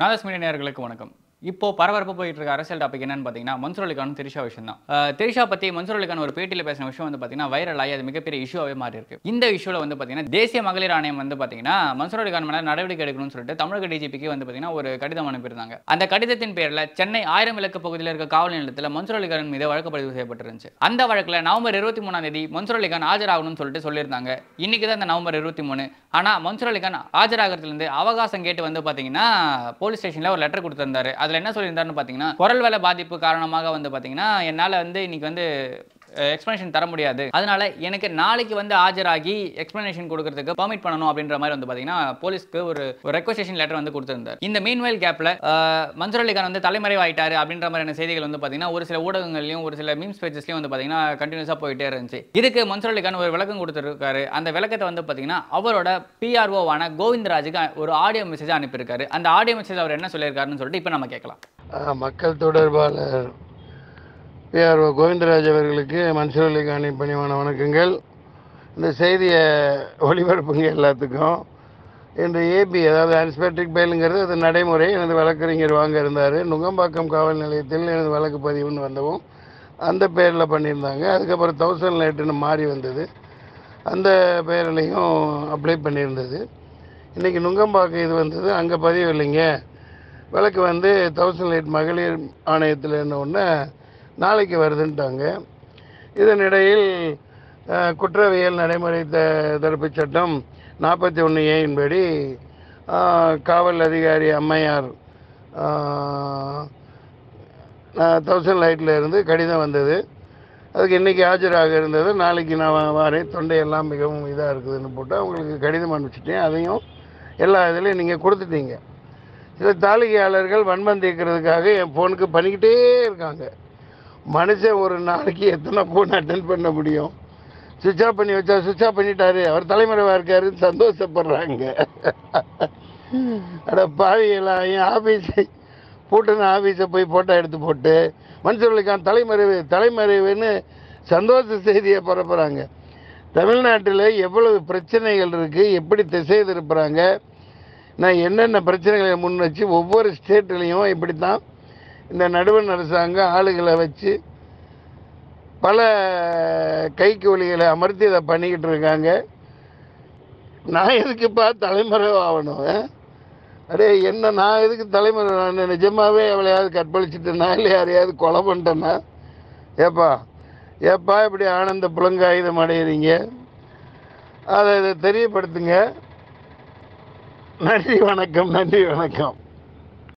நாதஸ் media வணக்கம். இப்போ பரபரப்பு போயிட்டு இருக்க அரசியல் டாபிக் என்னன்னு பார்த்தீங்கன்னா மன்சூர் அலிகானும் திரிஷா விஷயம் தான் திரிஷா பத்தி மன்சூர் அலிகான் ஒரு பேட்டியில் பேசின விஷயம் வந்து பார்த்தீங்கன்னா வைரல் ஆகி அது மிகப்பெரிய இஷ்யூவாகவே மாறி இருக்கு இந்த இஷ்யூவில் வந்து பார்த்தீங்கன்னா தேசிய மகளிர் ஆணையம் வந்து பார்த்தீங்கன்னா மன்சூர் அலிகான் மேலே நடவடிக்கை எடுக்கணும்னு சொல்லிட்டு தமிழக டிஜிபிக்கு வந்து பார்த்தீங்கன்னா ஒரு கடிதம் அனுப்பியிருந்தாங்க. அந்த கடிதத்தின் பேரில் சென்னை ஆயிரம் விளக்கு பகுதியில் இருக்க காவல் நிலையத்தில் மன்சூர் அலிகான் மீது வழக்கு பதிவு செய்யப்பட்டிருந்துச்சு. அந்த வழக்கில் நவம்பர் இருபத்தி மூணாம் தேதி மன்சூர் அலிகான் ஆஜராகணும்னு சொல்லிட்டு சொல்லியிருந்தாங்க. இன்னைக்கு தான் இந்த நவம்பர் இருபத்தி மூணு. ஆனால் மன்சூர் அலிகான் ஆஜராகிறதுலேருந்து அவகாசம் கேட்டு வந்து பார்த்தீங்கன்னா போலீஸ் ஸ்டேஷனில் ஒரு லெட்டர் கொடுத்துருந்தாரு. அதில் என்ன சொல்லியிருந்தாருன்னு பார்த்தீங்கன்னா குரல் வேலை பாதிப்பு காரணமாக வந்து பார்த்தீங்கன்னா என்னால் வந்து இன்னைக்கு வந்து எக்ஸ்ப்ளனேஷன் தர முடியாது. அதனால எனக்கு நாளைக்கு வந்து ஆஜராகி எக்ஸ்ப்ளனேஷன் கொடுக்கறதுக்கு பர்மிட் பண்ணணும் அப்படின்ற மாதிரி வந்து பார்த்தீங்கன்னா போலீஸ்க்கு ஒரு ஒரு ரெக்வஸ்டேஷன் லெட்டர் வந்து கொடுத்திருந்தார். இந்த மீன்வெல் கேப்ல மன்சூர் அலிகான் வந்து தலைமறைவாயிட்டாரு அப்படின்ற மாதிரியான செய்திகள் வந்து பார்த்தீங்கன்னா ஒரு சில ஊடகங்கள்லையும் ஒரு சில மீம்ஸ் பேஜஸ்லையும் வந்து பார்த்தீங்கன்னா கண்டினியூஸாக போயிட்டே இருந்துச்சு. இதுக்கு மன்சூர் அலிகான் ஒரு விளக்கம் கொடுத்துருக்காரு. அந்த விளக்கத்தை வந்து பார்த்தீங்கன்னா அவரோட பிஆர்ஓவான கோவிந்தராஜுக்கு ஒரு ஆடியோ மெசேஜ் அனுப்பியிருக்காரு. அந்த ஆடியோ மெசேஜ் அவர் என்ன சொல்லியிருக்காருன்னு சொல்லிட்டு இப்போ நம்ம கேட்கலாம். மக்கள் தொடர்பாளர் பிஆர்ஓ கோவிந்தராஜ் அவர்களுக்கு மன்சூர் அலிகானி பணிவான வணக்கங்கள். இந்த செய்தியை ஒளிபரப்புங்க எல்லாத்துக்கும். இந்த ஏபி அதாவது அன்ஸ்பெக்டிக் பெயிலுங்கிறது அது நடைமுறை. எனது வழக்கறிஞர் வாங்க இருந்தார். நுங்கம்பாக்கம் காவல் நிலையத்தில் எனது வழக்கு பதிவுன்னு வந்தவும் அந்த பேரில் பண்ணியிருந்தாங்க. அதுக்கப்புறம் தௌசண்ட் லைட்டுன்னு மாறி வந்தது. அந்த பேர்லையும் அப்ளை பண்ணியிருந்தது. இன்றைக்கி நுங்கம்பாக்கம் இது வந்தது. அங்கே பதிவு இல்லைங்க. வழக்கு வந்து தௌசண்ட் லைட் மகளிர் ஆணையத்தில் உடனே நாளைக்கு வருதுன்ட்டாங்க. இதனிடையில் குற்றவியல் நடைமுறை த தடுப்புச் சட்டம் நாற்பத்தி ஒன்று ஏயின்படி காவல் அதிகாரி அம்மையார் தௌசண்ட் லைட்டில் இருந்து கடிதம் வந்தது. அதுக்கு இன்றைக்கி ஆஜராக இருந்தது. நாளைக்கு நான் வரேன். தொண்டையெல்லாம் மிகவும் இதாக இருக்குதுன்னு போட்டு அவங்களுக்கு கடிதம் அனுப்பிச்சிட்டேன். அதையும் எல்லா இதுலேயும் நீங்கள் கொடுத்துட்டீங்க. சில தாளிகையாளர்கள் வன்மம் என் ஃபோனுக்கு பண்ணிக்கிட்டே இருக்காங்க. மனுஷன் ஒரு நாளைக்கு எத்தனை ஃபோன் அட்டன் பண்ண முடியும்? சுவிட்ச் ஆஃப் பண்ணி வச்சா சுவிட்ச் ஆஃப் பண்ணிட்டாரு. அவர் தலைமறைவாக இருக்காருன்னு சந்தோஷப்படுறாங்க. அட பாவிகளா என் ஆஃபீஸ் பூட்டின ஆஃபீஸை போய் ஃபோட்டோ எடுத்து போட்டு மனுஷர்களுக்கான தலைமறைவு தலைமறைவுன்னு சந்தோஷ செய்தியை பரப்புகிறாங்க தமிழ்நாட்டில் எவ்வளவு பிரச்சனைகள் இருக்குது எப்படி திசை திருப்புறாங்க நான் என்னென்ன பிரச்சனைகளை முன் வச்சு ஒவ்வொரு ஸ்டேட்லேயும் இப்படி தான் இந்த நடுவண் அரசாங்கம் ஆளுகளை வச்சு பல கைக்கூலிகளை அமர்த்தி இதை பண்ணிக்கிட்டு இருக்காங்க. நான் எதுக்குப்பா தலைமுறை ஆகணும் அடே என்ன நான் எதுக்கு தலைமுறை நான் நிஜமாகவே எவ்வளையாவது கற்பழிச்சிட்டேனா? இல்லை யாரையாவது கொலை பண்ணிட்டேன்னா ஏப்பா ஏப்பா இப்படி ஆனந்த புலங்காயுதம் அடையிறீங்க? அதை இதை தெரியப்படுத்துங்க. நன்றி வணக்கம் நன்றி வணக்கம்.